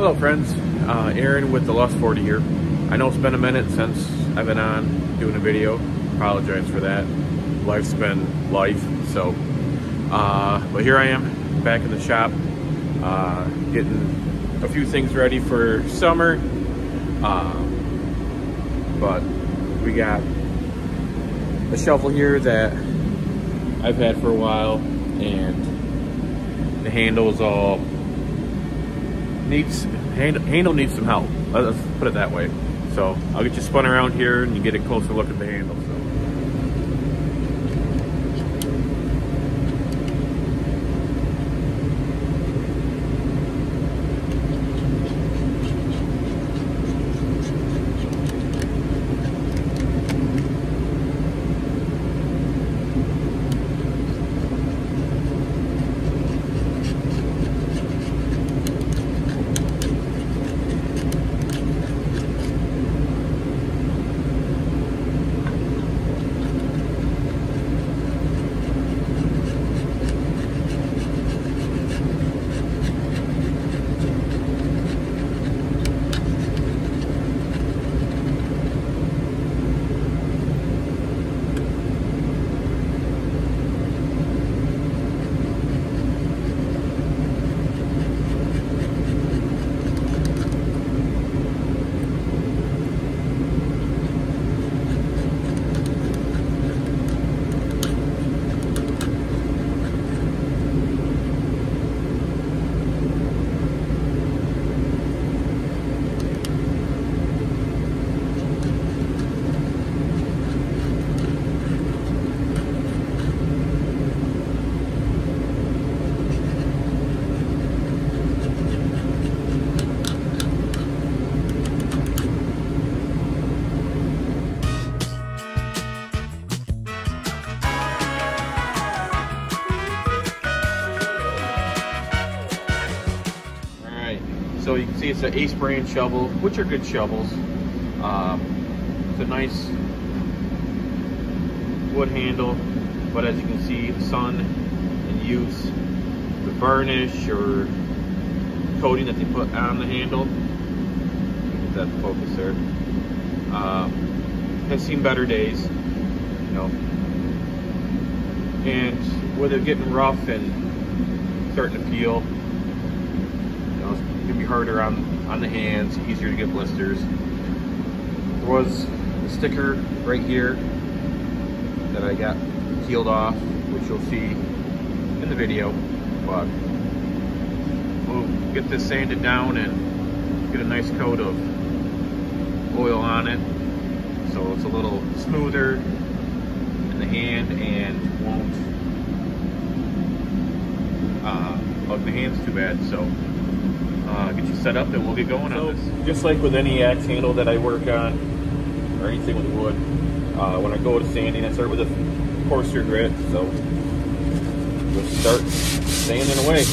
Hello friends, uh, Aaron with the Lost 40 here. I know it's been a minute since I've been on doing a video. Apologize for that. Life's been life, so. Uh, but here I am, back in the shop, uh, getting a few things ready for summer. Uh, but we got a shovel here that I've had for a while, and the handle's all needs handle, handle needs some help. Let's put it that way. So I'll get you spun around here and you get a closer look at the handle. So. You can see it's an Ace brand shovel, which are good shovels. Um, it's a nice wood handle, but as you can see, sun and use, the varnish or coating that they put on the handle, get that focus there, um, has seen better days, you know. And with it getting rough and starting to peel, gonna be harder on on the hands, easier to get blisters. There was a sticker right here that I got peeled off, which you'll see in the video, but we'll get this sanded down and get a nice coat of oil on it so it's a little smoother in the hand and won't uh, bug the hands too bad. So uh, get you set up and we'll get going so, on this. Just like with any axe handle that I work on, or anything with wood, uh, when I go to sanding, I start with a coarser grit, so just start sanding away.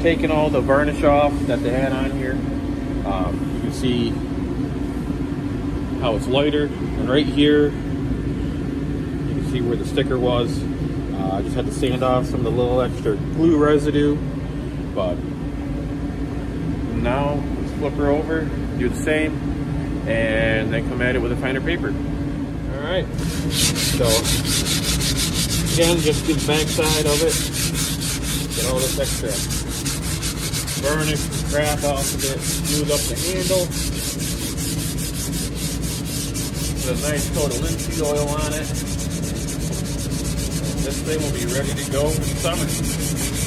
Taking all the varnish off that they had on here, um, you can see how it's lighter. And right here, you can see where the sticker was. Uh, I just had to sand off some of the little extra glue residue. But now let's flip her over, do the same. and then come at it with a finer paper. All right. So again, just do the back side of it. Get all this extra burnish the crap off of it. Smooth up the handle. Put a nice coat of linseed oil on it. This thing will be ready to go for the summer.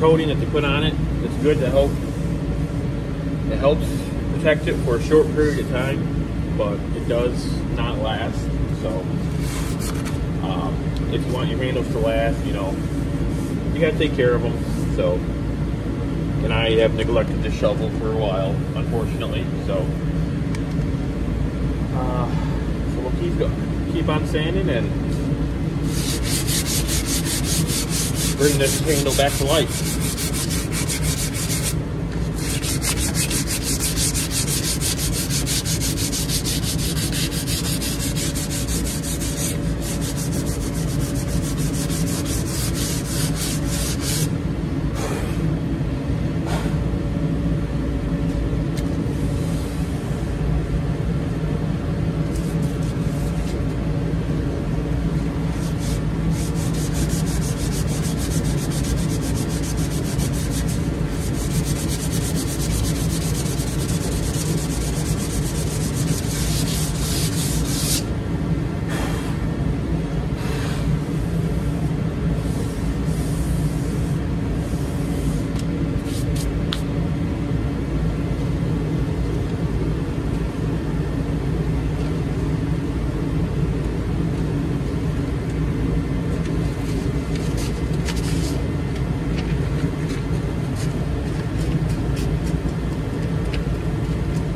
Coating that they put on it. It's good to help. It helps protect it for a short period of time, but it does not last. So, um, if you want your handles to last, you know, you gotta take care of them. So, and I have neglected the shovel for a while, unfortunately. So, uh, so we'll keep keep on sanding and bring this candle back to life.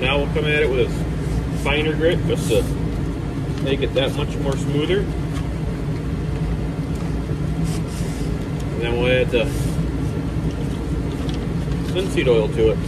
Now we'll come at it with a finer grit just to make it that much more smoother. And then we'll add the linseed oil to it.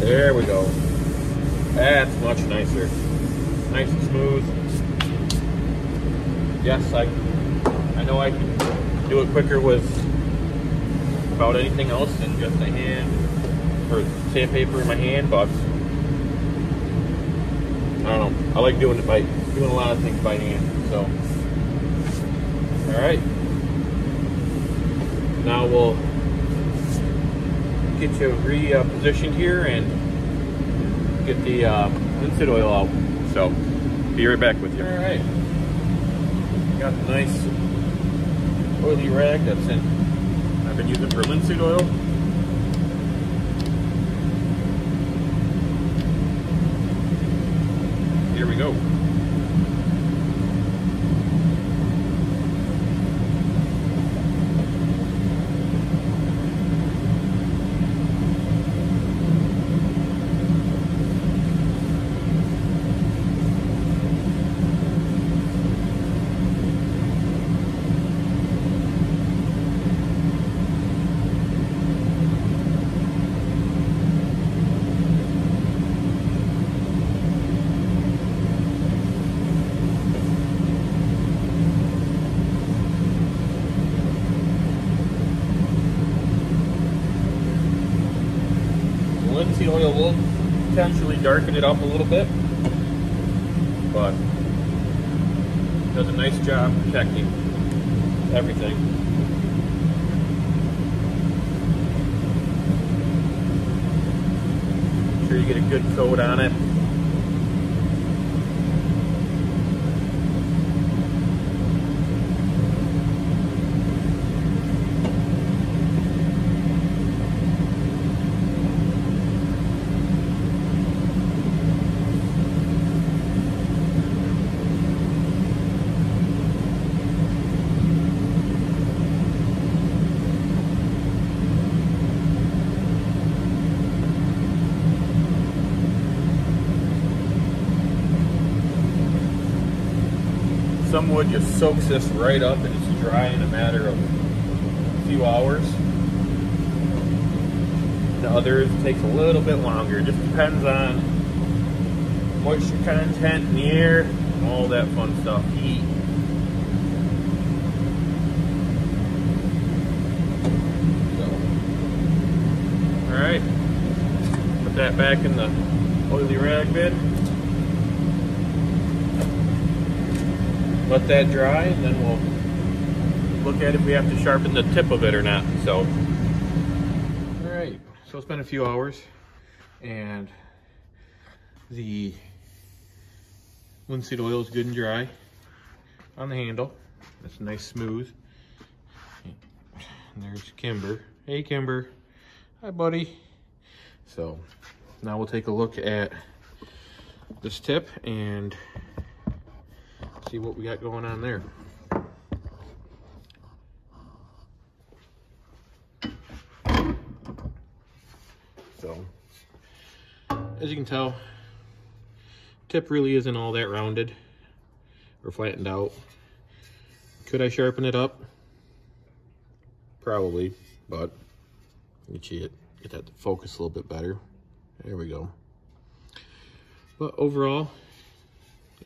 There we go. That's much nicer. Nice and smooth. Yes, I I know I can do it quicker with about anything else than just a hand or sandpaper in my hand, but I don't know. I like doing it by doing a lot of things by hand. So all right. Now we'll get you re-positioned here and get the uh, linseed oil out. So, be right back with you. All right. Got the nice oily rag that's in, I've been using for linseed oil. Here we go. Oil will potentially darken it up a little bit, but does a nice job protecting everything. Make sure you get a good coat on it. Some wood just soaks this right up and it's dry in a matter of a few hours. The others takes a little bit longer. It just depends on moisture content in the air, all that fun stuff, heat. So, all right, put that back in the oily rag bed. Let that dry and then we'll look at if we have to sharpen the tip of it or not. So, all right, so it's been a few hours and the linseed oil is good and dry on the handle. It's nice smooth. And there's Kimber. Hey Kimber. Hi buddy. So now we'll take a look at this tip and see what we got going on there. So, as you can tell, tip really isn't all that rounded or flattened out. Could I sharpen it up? Probably, but let get you get that to focus a little bit better. There we go. But overall,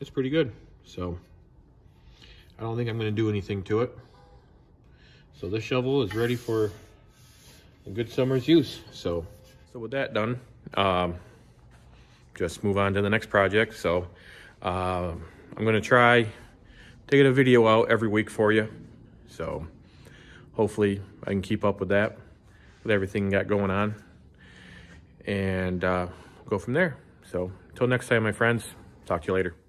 it's pretty good. So I don't think I'm gonna do anything to it. So this shovel is ready for a good summer's use. So, so with that done, um, just move on to the next project. So uh, I'm gonna try taking a video out every week for you. So hopefully I can keep up with that, with everything got going on and uh, go from there. So until next time, my friends, talk to you later.